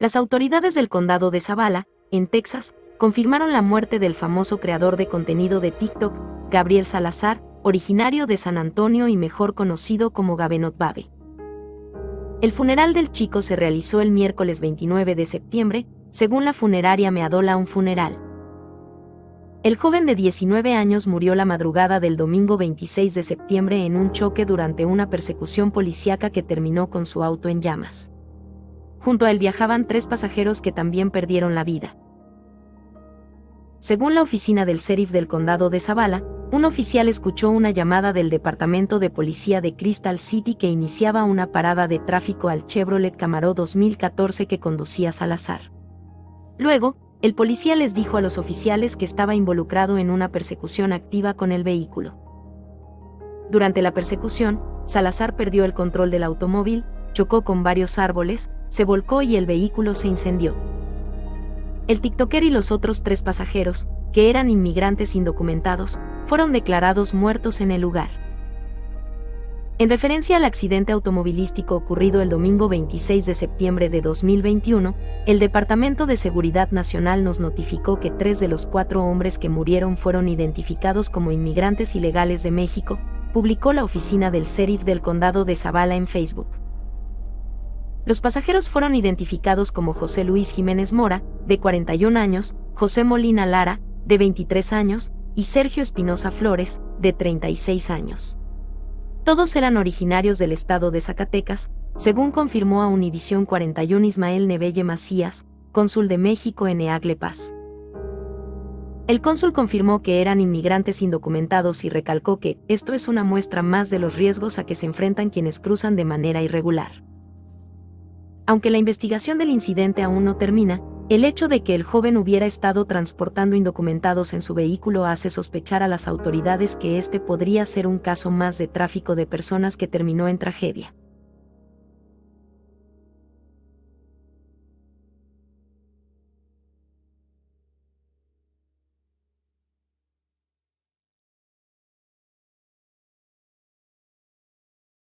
Las autoridades del condado de Zavala, en Texas, confirmaron la muerte del famoso creador de contenido de TikTok, Gabriel Salazar, originario de San Antonio y mejor conocido como Gabenot Babe. El funeral del chico se realizó el miércoles 29 de septiembre, según la funeraria Meadola Un Funeral. El joven de 19 años murió la madrugada del domingo 26 de septiembre en un choque durante una persecución policíaca que terminó con su auto en llamas. Junto a él viajaban tres pasajeros que también perdieron la vida. Según la oficina del sheriff del condado de Zavala, un oficial escuchó una llamada del Departamento de Policía de Crystal City que iniciaba una parada de tráfico al Chevrolet Camaro 2014 que conducía Salazar. Luego, el policía les dijo a los oficiales que estaba involucrado en una persecución activa con el vehículo. Durante la persecución, Salazar perdió el control del automóvil, chocó con varios árboles, se volcó y el vehículo se incendió. El TikToker y los otros tres pasajeros, que eran inmigrantes indocumentados, fueron declarados muertos en el lugar. En referencia al accidente automovilístico ocurrido el domingo 26 de septiembre de 2021, el Departamento de Seguridad Nacional nos notificó que tres de los cuatro hombres que murieron fueron identificados como inmigrantes ilegales de México, publicó la oficina del sheriff del condado de Zavala en Facebook. Los pasajeros fueron identificados como José Luis Jiménez Mora, de 41 años, José Molina Lara, de 23 años, y Sergio Espinosa Flores, de 36 años. Todos eran originarios del estado de Zacatecas, según confirmó a Univisión 41 Ismael Nevelle Macías, cónsul de México en Eagle Paz. El cónsul confirmó que eran inmigrantes indocumentados y recalcó que esto es una muestra más de los riesgos a que se enfrentan quienes cruzan de manera irregular. Aunque la investigación del incidente aún no termina, el hecho de que el joven hubiera estado transportando indocumentados en su vehículo hace sospechar a las autoridades que este podría ser un caso más de tráfico de personas que terminó en tragedia.